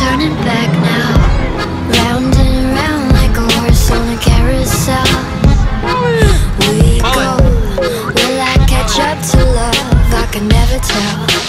turning back now. Round and round like a horse on a carousel. We go. Will I catch up to love? I can never tell.